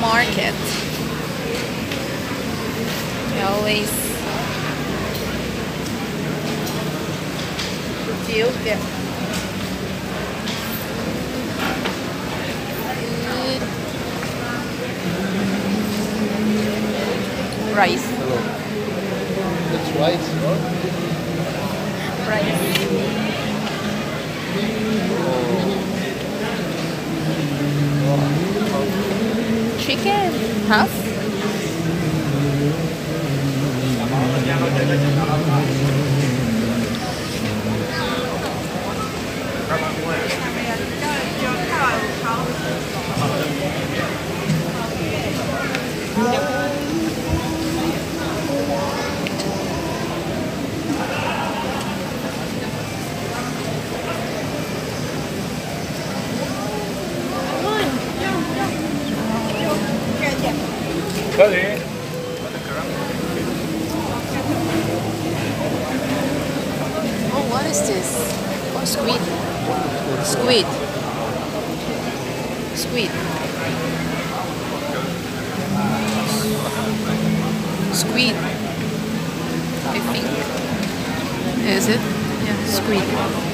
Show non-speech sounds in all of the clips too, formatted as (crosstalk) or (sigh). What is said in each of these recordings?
market. We always Ethiopia. Rice. Hello. That's right. Rice. Oh. Chicken. Half. Oh, what is this? Oh, squid. Squid. Squid. Squid. I think. Is it? Yeah, squid.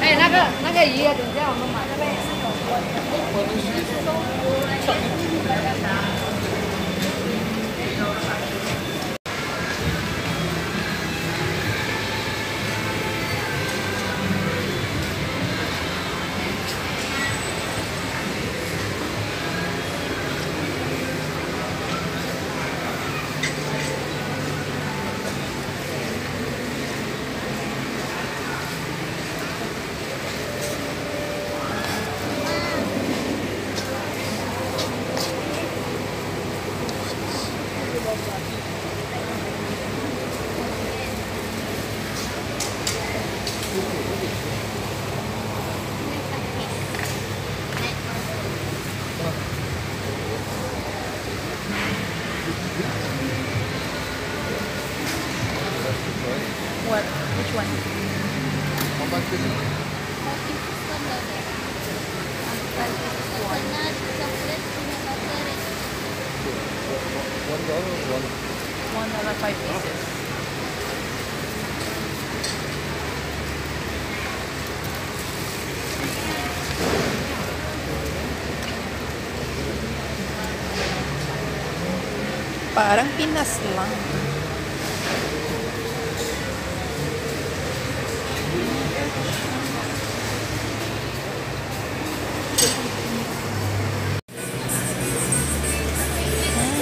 哎，那个那个鱼，等一下我们买。One? How much is it? One dollar or one? One dollar five pieces. Parang Pinas lang.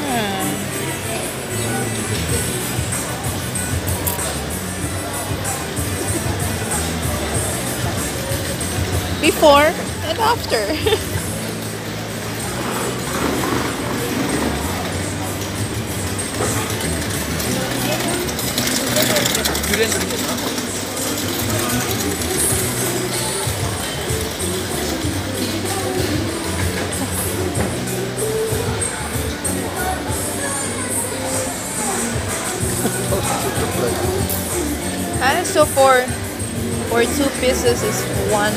Ah. Before and after. (laughs) Ah, so for for two pieces is one.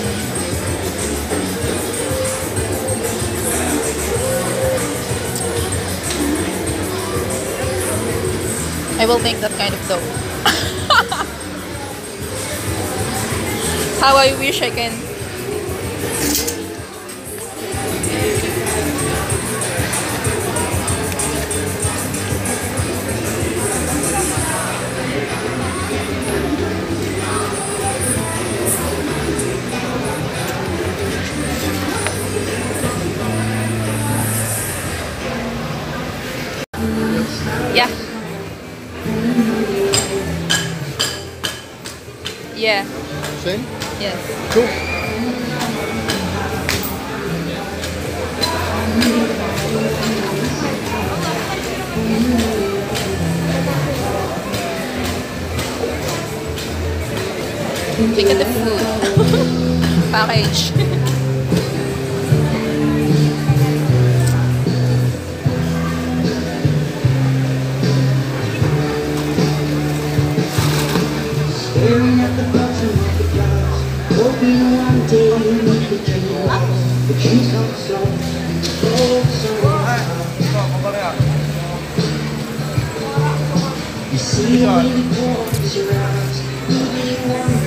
I will make that kind of dough. (laughs) How I wish I can. Yeah. Yeah. Same? Yes. Cool. Look at the food (laughs) package. (laughs) You see me close your eyes, moving one.